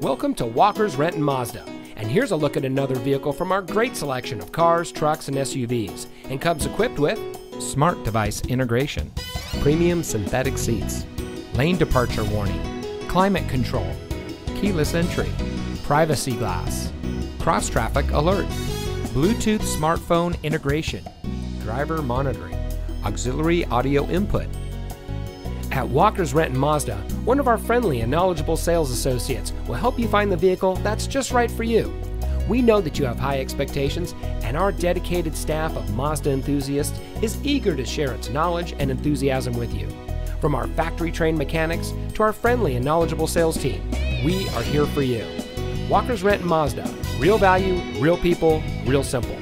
Welcome to Walker's Renton Mazda. And here's a look at another vehicle from our great selection of cars, trucks, and SUVs. And comes equipped with smart device integration, premium synthetic seats, lane departure warning, climate control, keyless entry, privacy glass, cross traffic alert, Bluetooth smartphone integration, driver monitoring, auxiliary audio input. At Walker's Renton Mazda, one of our friendly and knowledgeable sales associates will help you find the vehicle that's just right for you. We know that you have high expectations, and our dedicated staff of Mazda enthusiasts is eager to share its knowledge and enthusiasm with you. From our factory trained mechanics to our friendly and knowledgeable sales team, we are here for you. Walker's Renton Mazda. Real value, real people, real simple.